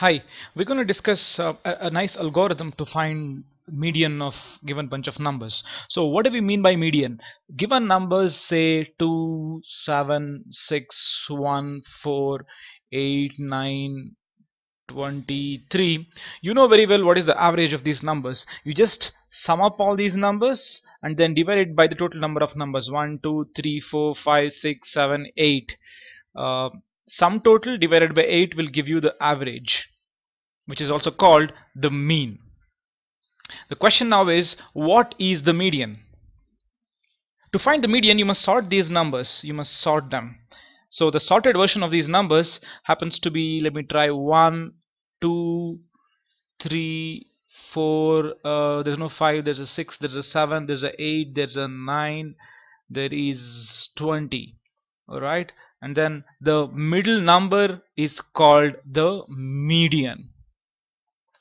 Hi, we're going to discuss uh, a, a nice algorithm to find median of given bunch of numbers. So what do we mean by median? Given numbers say 2, 7, 6, 1, 4, 8, 9, 23 you know very well what is the average of these numbers you just sum up all these numbers and then divide it by the total number of numbers 1 2 3 4 5 6 7 8 uh, sum total divided by 8 will give you the average which is also called the mean. The question now is what is the median? To find the median you must sort these numbers. You must sort them. So the sorted version of these numbers happens to be let me try 1 2 3 4 uh, there's no 5 there's a 6 there's a 7 there's a 8 there's a 9 there is 20 all right and then the middle number is called the median.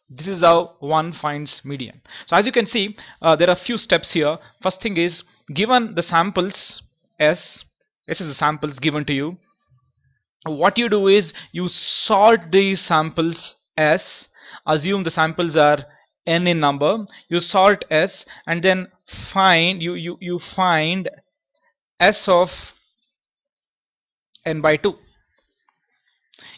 This is how one finds median. So as you can see uh, there are a few steps here. First thing is given the samples s this is the samples given to you. What you do is you sort these samples s assume the samples are n in number you sort s and then find you you you find s of n by 2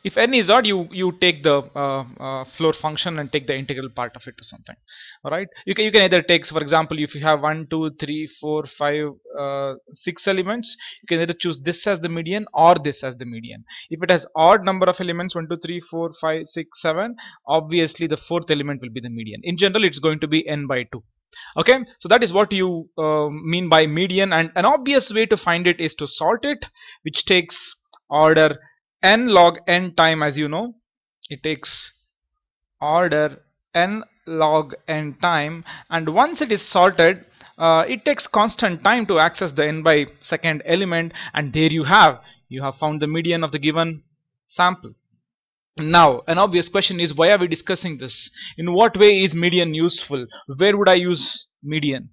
if n is odd you you take the uh, uh, floor function and take the integral part of it to something all right you can you can either take for example if you have one two three four five uh, six elements you can either choose this as the median or this as the median. If it has odd number of elements one two three four five six seven obviously the fourth element will be the median. In general it's going to be n by 2 okay? So that is what you uh, mean by median and an obvious way to find it is to sort it which takes order n log n time as you know. It takes order n log n time and once it is sorted uh, it takes constant time to access the n by second element and there you have you have found the median of the given sample. Now an obvious question is why are we discussing this? In what way is median useful? Where would I use median?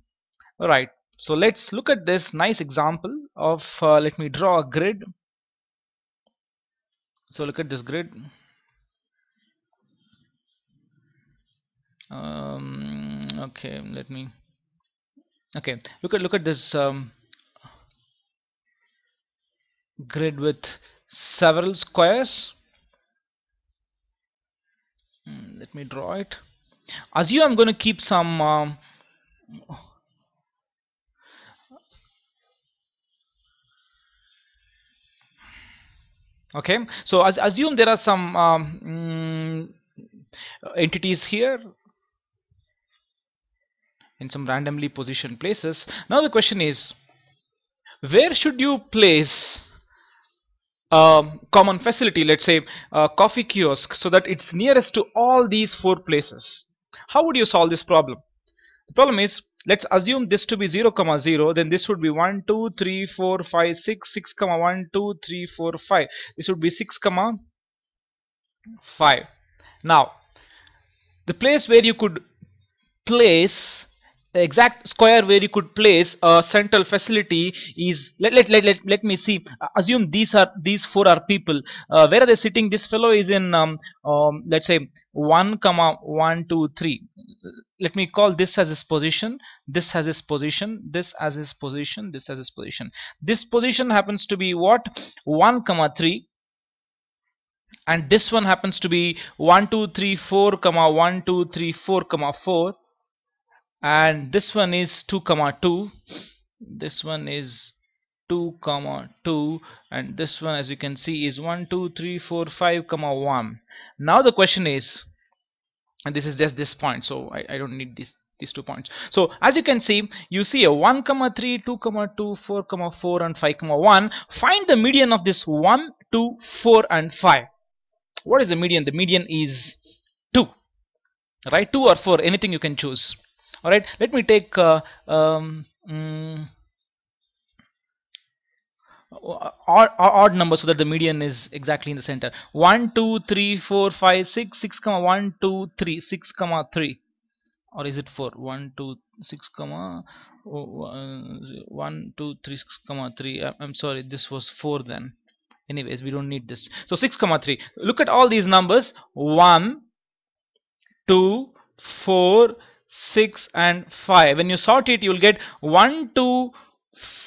Alright so let's look at this nice example of uh, let me draw a grid so look at this grid. Um, okay let me okay look at look at this um, grid with several squares. Hmm, let me draw it. Assume I'm going to keep some um, okay? So as, assume there are some um, mm, entities here in some randomly positioned places. Now the question is where should you place a common facility let's say a coffee kiosk so that it's nearest to all these four places? How would you solve this problem? The problem is let's assume this to be 0 comma 0 then this would be 1 2 3 4 5 6 6 comma 1 2 3 4 5 this would be 6 comma 5 now the place where you could place exact square where you could place a central facility is let let let, let, let me see. Assume these are these four are people. Uh, where are they sitting? This fellow is in um, um, let's say 1 comma 1 2 3 let me call this as his position this has his position this as his position this as his position. This position happens to be what? 1 comma 3 and this one happens to be 1 2 3 4 comma 1 2 3 4 comma 4 and this one is 2 comma 2 this one is 2 comma 2 and this one as you can see is 1 2 3 4 5 comma 1 now the question is and this is just this point so I, I don't need this these two points. So as you can see you see a 1 comma 3 2 comma 2 4 comma 4 and 5 comma 1 find the median of this 1 2 4 and 5 what is the median? The median is 2 right? 2 or 4 anything you can choose all right let me take uh, um, mm, odd, odd so that the median is exactly in the center. 1 2 3 4 5 6 6 comma 1 2 3 6 comma 3 or is it 4 1 2 6 comma oh, uh, 1 2 3 6 comma 3 i'm sorry this was 4 then. Anyways we don't need this. So 6 comma 3 look at all these numbers. 1 2 4 6 and 5 when you sort it you will get 1 2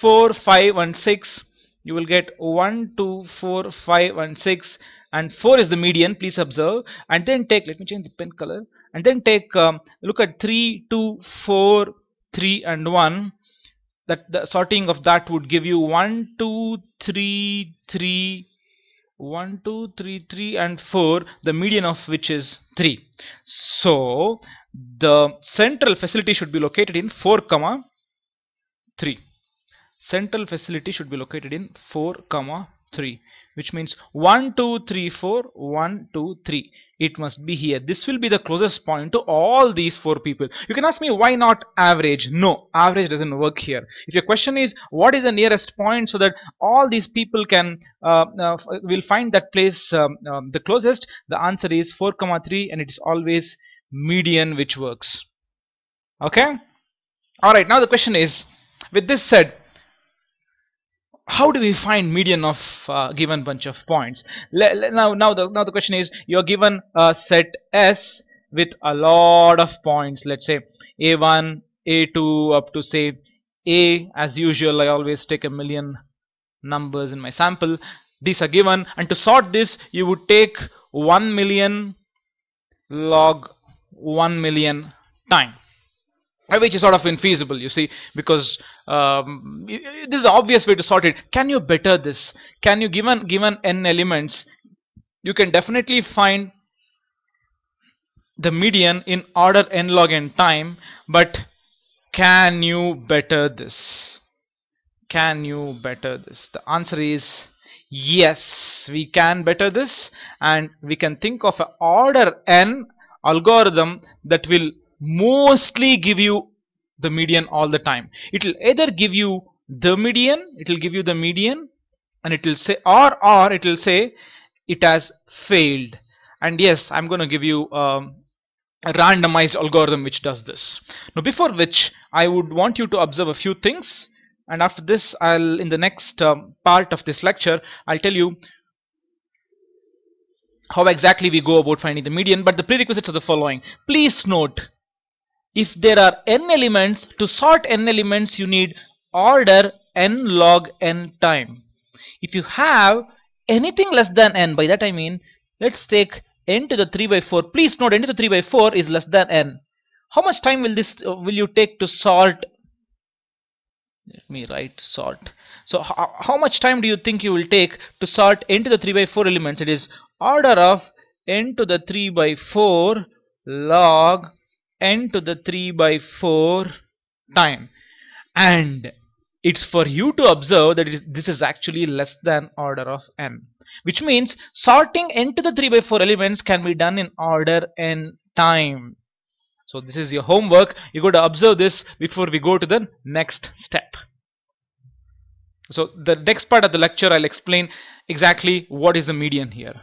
4 5 and 6 you will get 1 2 4 5 and 6 and 4 is the median please observe. And then take let me change the pen color. And then take um, look at 3 2 4 3 and 1 that the sorting of that would give you 1 2 3 3 1 2 3 3 and 4 the median of which is 3 so the central facility should be located in 4 comma 3 central facility should be located in 4 comma 3 which means 1 2 3 4 1 2 3 it must be here. This will be the closest point to all these four people. You can ask me why not average? No average doesn't work here. If your question is what is the nearest point so that all these people can uh, uh, will find that place um, um, the closest the answer is 4 comma 3 and it is always median which works. Okay? All right now the question is with this said how do we find median of uh, given bunch of points? Now now the now the question is you're given a set s with a lot of points. Let's say a1 a2 up to say a as usual i always take a million numbers in my sample. These are given. And to sort this you would take 1 million log 1 million time. Which is sort of infeasible you see because um, this is the obvious way to sort it. Can you better this? Can you given given n elements you can definitely find the median in order n log n time but can you better this? Can you better this? The answer is yes we can better this and we can think of an order n algorithm that will mostly give you the median all the time. It will either give you the median it will give you the median and it will say or or it will say it has failed. And yes i'm going to give you um, a randomized algorithm which does this. Now before which i would want you to observe a few things. And after this i'll in the next um, part of this lecture i'll tell you how exactly we go about finding the median but the prerequisites are the following. Please note if there are n elements to sort n elements you need order n log n time. If you have anything less than n by that i mean let's take n to the 3 by 4 please note n to the 3 by 4 is less than n. How much time will this uh, will you take to sort let me write sort. So how, how much time do you think you will take to sort n to the 3 by 4 elements? It is order of n to the 3 by 4 log n to the 3 by 4 time. And it's for you to observe that this is actually less than order of n which means sorting n to the 3 by 4 elements can be done in order n time so this is your homework. You got to observe this before we go to the next step. So the next part of the lecture I'll explain exactly what is the median here